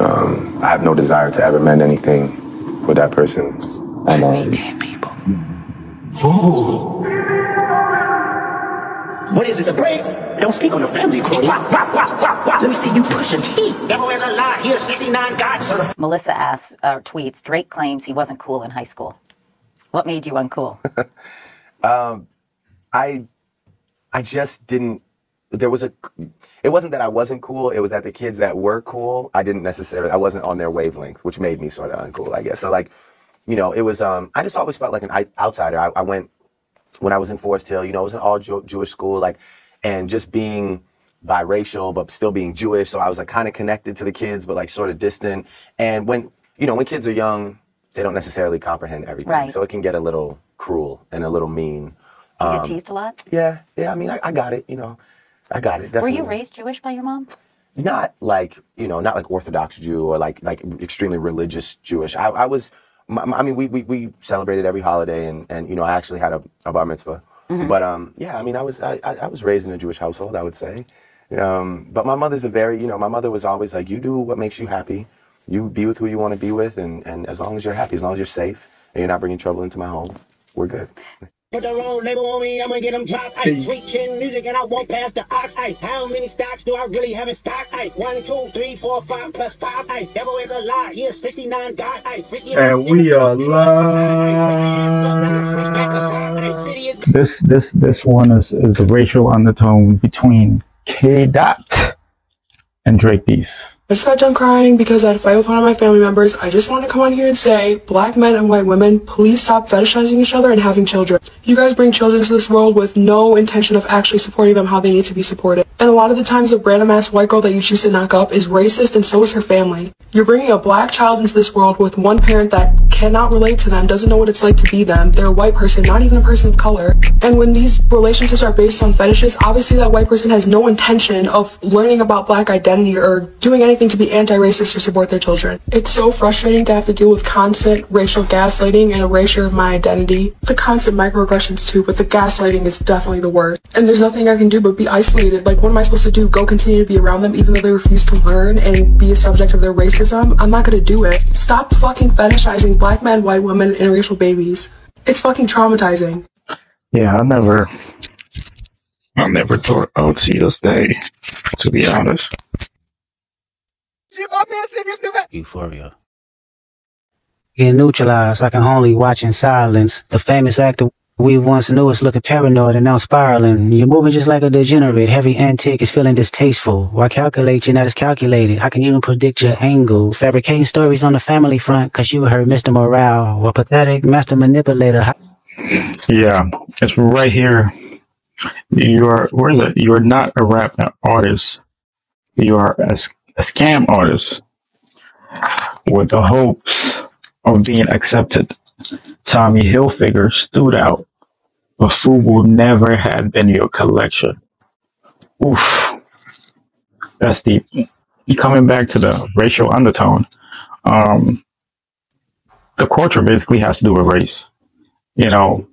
Um, I have no desire to ever mend anything with that person. And, um, What is it, the brakes? Don't speak on the family, Corey. Let me see you push a T. Devil is a lie. Here, 69 God. Melissa asks, uh, tweets, Drake claims he wasn't cool in high school. What made you uncool? I I just didn't there was a it wasn't that I wasn't cool, it was that the kids that were cool, I didn't necessarily I wasn't on their wavelength, which made me sort of uncool, I guess. So like, you know, it was um I just always felt like an outsider. I, I went when I was in Forest Hill, you know, it was an all Jew- Jewish school like and just being biracial but still being Jewish, so I was like kind of connected to the kids but like sort of distant. And when you know, when kids are young, they don't necessarily comprehend everything. Right. So it can get a little cruel and a little mean. You Um, get teased a lot? Yeah, yeah. I mean, I, I got it. You know, I got it. Were you raised Jewish by your mom? Not like you know, not like Orthodox Jew or like like extremely religious Jewish. I, I was. I mean, we, we we celebrated every holiday, and and you know, I actually had a, a bar mitzvah. But um, yeah. I mean, I was I, I I was raised in a Jewish household. I would say. Um, but my mother's a very you know, my mother was always like, you do what makes you happy. You be with who you want to be with, and, and as long as you're happy, as long as you're safe, and you're not bringing trouble into my home, we're good. Put the wrong label on me, I'ma get them dropped. Ay, sweet chin music and I won't pass the aux. Ay, how many stocks do I really have in stock? Ay, one, two, three, four, five plus five. Ay, devil is a lie. Here, 69 God. Ay, freaky And we are live. This this this one is, is the racial undertone between K Dot and Drake beef. I just got done crying because I had a fight with one of my family members. I just want to come on here and say, black men and white women, please stop fetishizing each other and having children. You guys bring children to this world with no intention of actually supporting them how they need to be supported. And a lot of the times, the random ass white girl that you choose to knock up is racist and so is her family. You're bringing a black child into this world with one parent that cannot relate to them, doesn't know what it's like to be them. They're a white person, not even a person of color. And when these relationships are based on fetishes, obviously that white person has no intention of learning about black identity or doing anything to be anti-racist or support their children. It's so frustrating to have to deal with constant racial gaslighting and erasure of my identity. The constant microaggressions too, but the gaslighting is definitely the worst. And there's nothing I can do but be isolated. Like, what am I supposed to do? Go continue to be around them even though they refuse to learn and be a subject of their racism? I'm not gonna do it. Stop fucking fetishizing black men, white women, interracial babies. It's fucking traumatizing. Yeah, I never I never thought I would see this day, to be honest. Euphoria. Getting neutralized, I can only watch in silence. The famous actor we once knew is looking paranoid and now spiraling. You're moving just like a degenerate. Heavy antique is feeling distasteful. Why calculate You're not as calculated? I can even predict your angle. Fabricating stories on the family front, cause you heard Mr. Morale, a pathetic master manipulator. Yeah, it's right here. You're where is it? You're not a rap artist. You are a scam artist with the hopes of being accepted. Tommy Hilfiger stood out, but Fubu will never have been your collection. Oof, that's deep. Coming back to the racial undertone, um, the culture basically has to do with race. You know,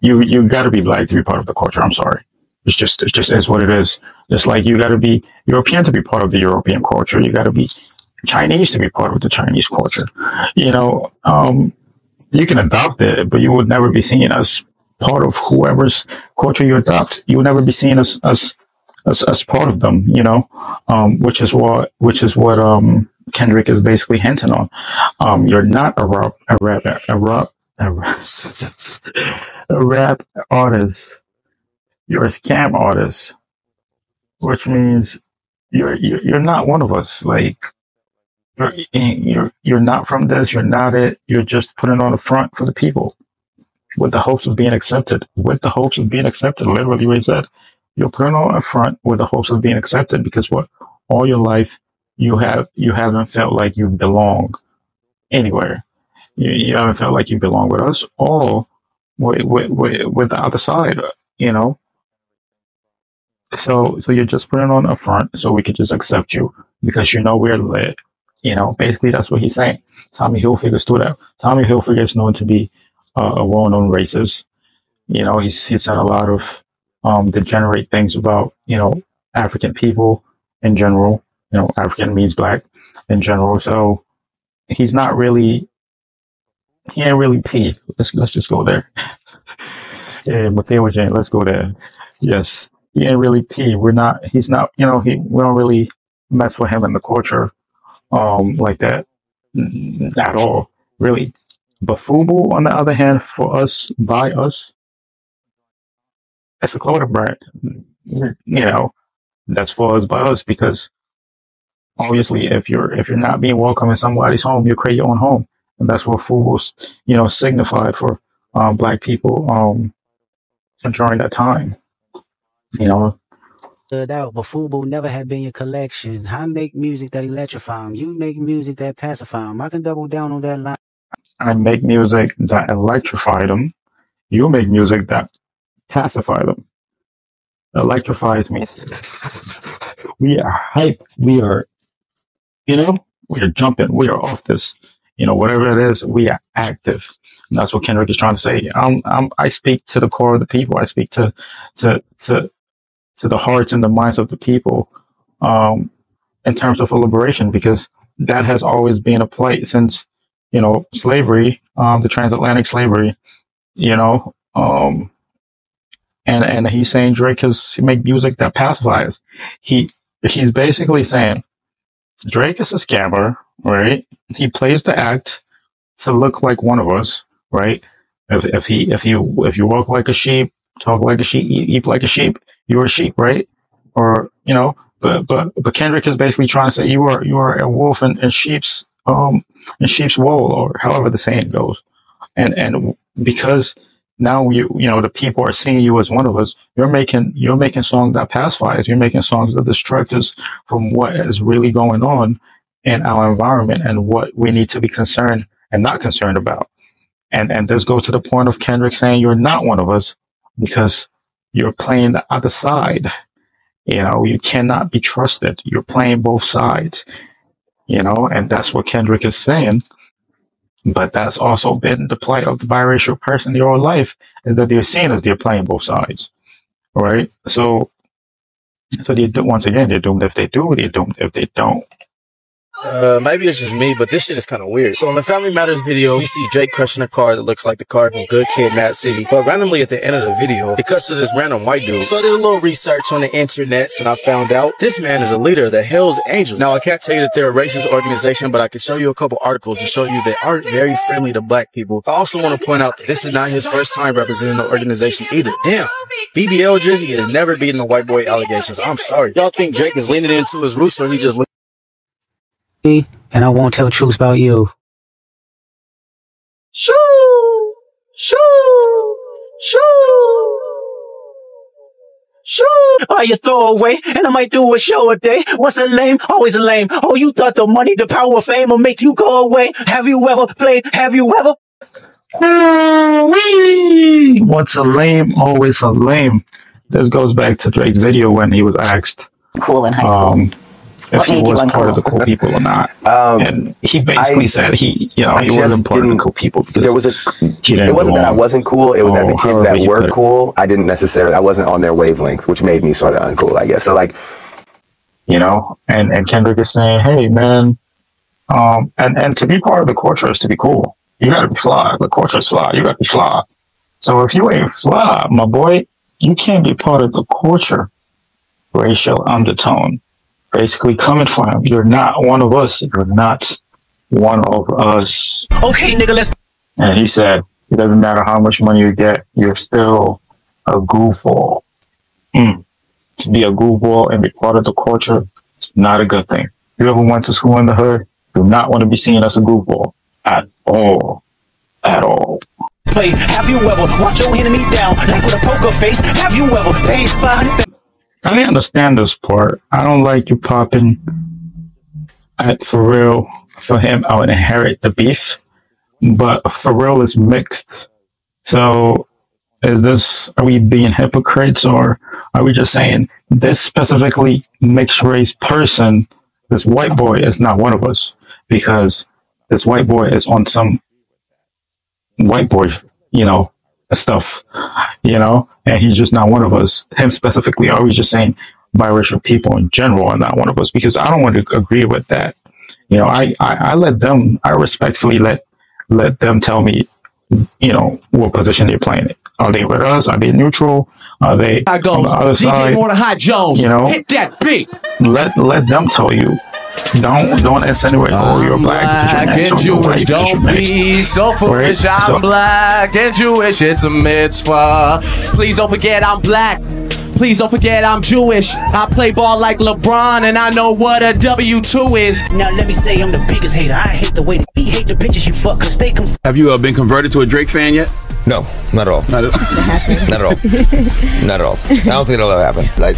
you you got to be black to be part of the culture. I'm sorry. It's just it just is what it is. Just like you got to be European to be part of the European culture. You got to be Chinese to be part of the Chinese culture. You know, um, you can adopt it, but you would never be seen as part of whoever's culture you adopt. You'll never be seen as as as, as part of them. You know, um, which is what which is what um, Kendrick is basically hinting on. Um, you're not a rap a rap a rap a rap, artist. You're a scam artist, which means you're you're, you're not one of us. Like you're you're you're not from this. You're not it. You're just putting on a front for the people with the hopes of being accepted. With the hopes of being accepted. Literally, what he said. You're putting on a front with the hopes of being accepted because what all your life you have you haven't felt like you belong anywhere. You, you haven't felt like you belong with us or with, with, with, with the other side, you know? So, so you're just putting on a front so we can just accept you because you know we're lit. You know, basically that's what he's saying. Tommy Hilfiger stood out. Tommy Hilfiger is known to be uh, a well-known racist. You know, he's, he said a lot of, um, degenerate things about, you know, African people in general. You know, African means black in general. So he's not really, he ain't really P. Let's, let's just go there. yeah, Mateo Jane, let's go there. Yes. He ain't really P. We're not, he's not, you know, he, we don't really mess with him in the culture, um, like that at all, really. But Fubu, on the other hand, for us, by us, it's a clothing brand. You know, that's for us by us because obviously if you're if you're not being welcome in somebody's home, you create your own home. And that's what Fubu's, you know, signified for um, black people um during that time. You know, stood out, but Fubu never had been your collection. I make music that electrify 'em. You make music that pacify 'em. I can double down on that line. I make music that electrify them. You make music that pacify them. Electrifies me. We are hype. We are, you know, we are jumping. We are off this. You know, whatever it is, we are active. And that's what Kendrick is trying to say. I'm, I'm, I speak to the core of the people. I speak to, to, to, to the hearts and the minds of the people, um, in terms of a liberation, because that has always been a plight since, you know, slavery, um, the transatlantic slavery, you know, um, and and he's saying Drake has make music that pacifies. He he's basically saying Drake is a scammer, right? He plays the act to look like one of us, right? If if he if you if you walk like a sheep, talk like a sheep, eat, eat like a sheep, you're a sheep, right? Or you know, but but but Kendrick is basically trying to say you are you are a wolf in, in sheep's um in sheep's wool, or however the saying goes, and and because now you you know the people are seeing you as one of us you're making you're making songs that pacify us you're making songs that distract us from what is really going on in our environment and what we need to be concerned and not concerned about. And and this goes to the point of kendrick saying you're not one of us because you're playing the other side. You know you cannot be trusted. You're playing both sides you know and that's what kendrick is saying but that's also been the plight of the biracial person their whole life, is that they're seen as they're playing both sides. Right? So, so they do, once again, they're doomed if they do, they're doomed if they don't. Uh, maybe it's just me, but this shit is kind of weird. So in the Family Matters video, we see Drake crushing a car that looks like the car from Good Kid, Mad City. But randomly at the end of the video, it cuts to this random white dude. So I did a little research on the internet and I found out this man is a leader of the Hells Angels. Now I can't tell you that they're a racist organization, but I can show you a couple articles to show you they aren't very friendly to black people. I also want to point out that this is not his first time representing the organization either. Damn. BBL Drizzy has never beaten the white boy allegations. I'm sorry. Y'all think Drake is leaning into his roots or he just Me, and I won't tell truths about you. Shoo! Shoo! Shoo! Shoo! Are you throw away? And I might do a show a day. What's a lame? Always a lame. Oh, you thought the money, the power, fame will make you go away. Have you ever played? Have you ever? What's a lame? Always a lame. This goes back to Drake's video when he was asked Cool in high school. um, if he was part of the cool people or not. Um, and he basically I- said he, you know, I he wasn't part of the cool people because there was a he didn't it wasn't that I wasn't cool. It was that the Oh, kids that were put it. cool, I didn't necessarily. I wasn't on their wavelength, which made me sort of uncool, I guess. So like, you know, and, and Kendrick is saying, hey, man, um, and, and to be part of the culture is to be cool. You gotta be fly. The culture is fly. You gotta be fly. So if you ain't fly, my boy, you can't be part of the culture. Racial undertone. Basically coming from him. You're not one of us. You're not one of us. Okay, nigga, let's And he said, it doesn't matter how much money you get, you're still a goofball. Mm. To be a goofball and be part of the culture, is not a good thing. You ever went to school in the hood, do not want to be seen as a goofball at all. At all. play. Have you ever watch your enemy down like with a poker face? Have you ever paid 500 I didn't understand this part. I don't like you popping at for real for him. I would inherit the beef, but for real is mixed. So is this are we being hypocrites or are we just saying this specifically mixed race person, this white boy is not one of us because this white boy is on some white boy, you know, stuff, you know, and he's just not one of us. Him specifically, are we just saying biracial people in general are not one of us because I don't want to agree with that. You know, I, I, I let them, I respectfully let let them tell me, you know, what position they're playing. it. Are they with us? Are they neutral? Are they I on goes the other DJ side? Morning Hot Jones. You know? hit that beat. Let let them tell you. Don't don't insinuate. Oh, you're black Black and or you're white Jewish, because don't mixed. be so foolish. Right? I'm So- black and Jewish, it's a mitzvah. Please don't forget I'm black. Please don't forget I'm Jewish. I play ball like LeBron and I know what a W2 is. Now let me say I'm the biggest hater. I hate the way that he hate the bitches you fuck cause they confused. Have you uh, been converted to a Drake fan yet? No, not at all. Not at- Not at all. not at all. I don't think that'll ever happen. Like,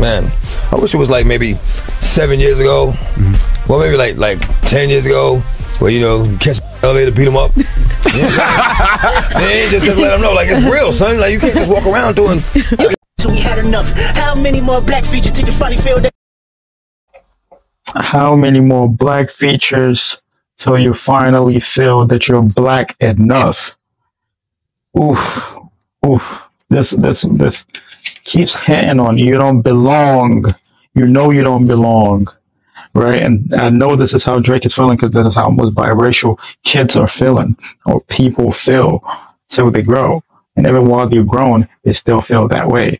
man, I wish it was like maybe seven years ago, mm-hmm. well, maybe like like ten years ago, where you know you catch the elevator, beat them up. Yeah, just, just let them know, like it's real, son. Like you can't just walk around doing. So we had enough. How many more black features till you finally feel that? How many more black features till you finally feel that you're black enough? Oof, oof. This this this keeps hitting on you. You don't belong. You know you don't belong, right? And I know this is how Drake is feeling because this is how most biracial kids are feeling or people feel till they grow. And even while they're grown, they still feel that way.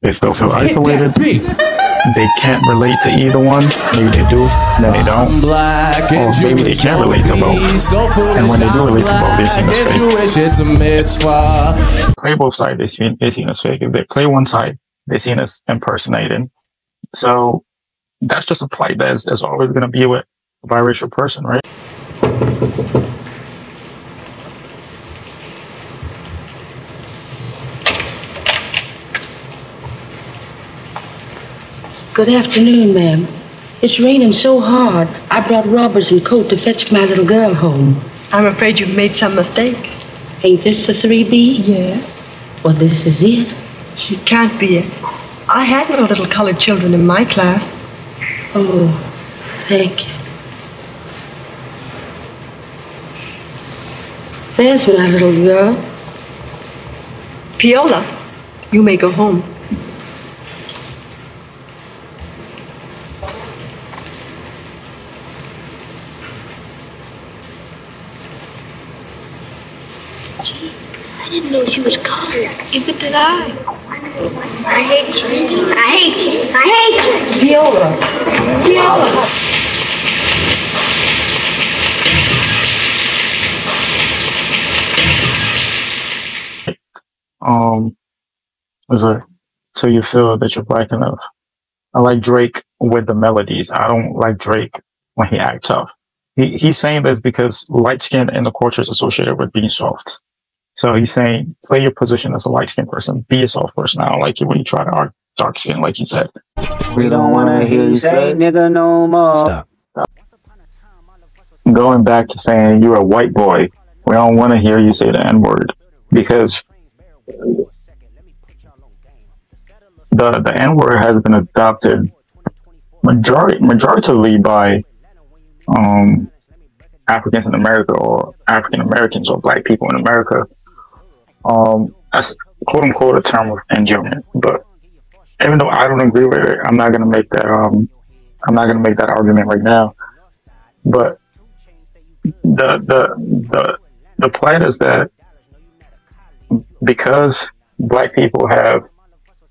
They still feel isolated they can't relate to either one. Maybe they do, then they don't. Or maybe they can't relate to both. And when they do relate to both, they seem to fake. It's a mitzvah. Play both sides, they see they seen as fake. If they play one side, they seen as impersonating. So that's just a plight that's, that's always going to be with a biracial person, right? Good afternoon, ma'am. It's raining so hard, I brought rubbers and coat to fetch my little girl home. I'm afraid you've made some mistake. Ain't this the 3B? Yes. Well, this is it. She can't be it. I had no little colored children in my class. Oh, thank you. There's my little girl. Viola, you may go home. Gee, I didn't know she was colored. Either did I. I hate you. I hate you. I hate you. Viola. Viola. Um, is it so you feel that you're black enough? I like Drake with the melodies. I don't like Drake when he acts tough. He, he's saying this because light skin in the culture is associated with being soft. So he's saying, play your position as a light skinned person, be a soft person. I don't like it when you try to act dark skin, like he said. We don't wanna hear you say nigga no more. Stop. Going back to saying you're a white boy, we don't want to hear you say the N word because the the N word has been adopted majority majoritively by um Africans in America or African Americans or black people in America um as quote unquote a term of endearment. But even though I don't agree with it, I'm not gonna make that um I'm not gonna make that argument right now. But the the the the plight is that because black people have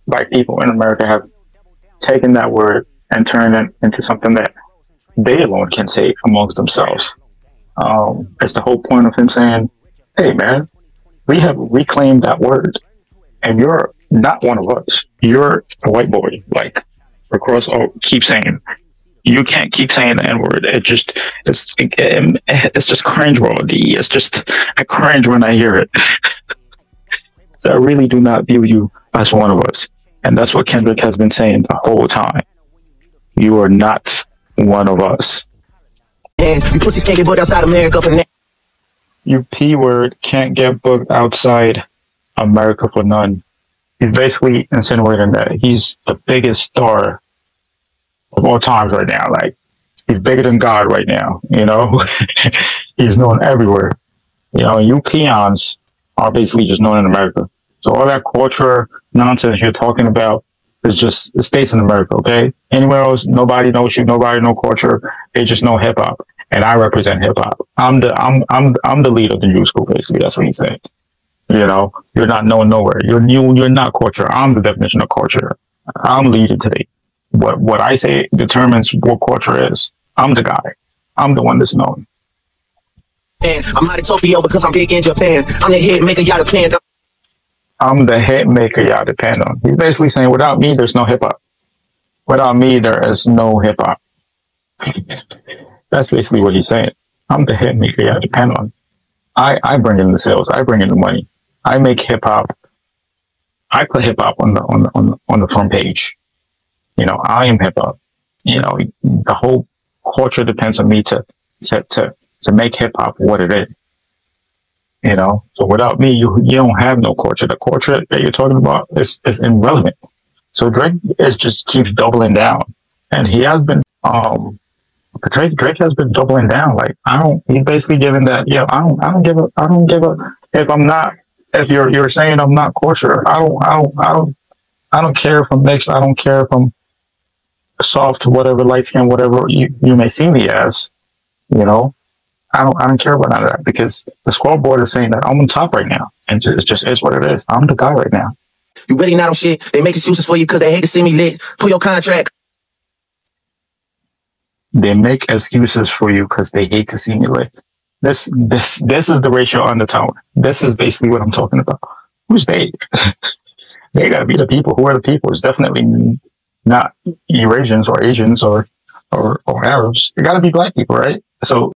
black people in America have taken that word and turned it into something that they alone can say amongst themselves. Um, it's the whole point of him saying, "Hey, man, we have reclaimed that word, and you're not one of us. You're a white boy. Like across all, keep saying." You can't keep saying the N word. It just it's it, it's just cringe worthy. It's just I cringe when I hear it. so I really do not view you as one of us. And that's what Kendrick has been saying the whole time. You are not one of us. And you pussies can't get booked outside America for that. You P word can't get booked outside America for none. He's basically insinuating that he's the biggest star of all times right now. Like he's bigger than God right now, you know? he's known everywhere. You know, you peons are basically just known in America. So all that culture nonsense you're talking about is just the states in America, okay? Anywhere else, nobody knows you, nobody know culture. They just know hip hop, and I represent hip hop. I'm the I'm I'm I'm the leader of the new school, basically. That's what he's saying. You know, you're not known nowhere. You're new. You're not culture. I'm the definition of culture. I'm leading today. What what I say determines what culture is. I'm the guy. I'm the one that's known. I'm out of Tokyo because I'm big in Japan. I'm the hit maker, y'all depend on. I'm the hit maker y'all depend on. He's basically saying, without me, there's no hip hop. Without me, there is no hip hop. That's basically what he's saying. I'm the hit maker y'all depend on. I, I bring in the sales. I bring in the money. I make hip hop. I put hip hop on the, on the, on the, on the front page. You know, I am hip hop. You know, the whole culture depends on me to, to, to, to make hip hop what it is. You know, so without me, you you don't have no culture. The culture that you're talking about is, is irrelevant. So Drake is just keeps doubling down, and he has been um Drake Drake has been doubling down. Like I don't, he's basically giving that. Yeah, I don't, I don't give a, I don't give a. If I'm not, if you're you're saying I'm not culture, I don't, I don't, I don't, I don't care if I'm mixed. I don't care if I'm soft, whatever light skin, whatever you you may see me as. You know, I don't, I don't care about none of that because the scoreboard is saying that I'm on top right now, and it just is what it is. I'm the guy right now. You really not on shit. They make excuses for you because they hate to see me lit. Pull your contract. They make excuses for you because they hate to see me lit. This, this, this is the racial undertone. This is basically what I'm talking about. Who's they? they gotta be the people. Who are the people? It's definitely not Eurasians or Asians or, or, or Arabs. They gotta be black people, right? So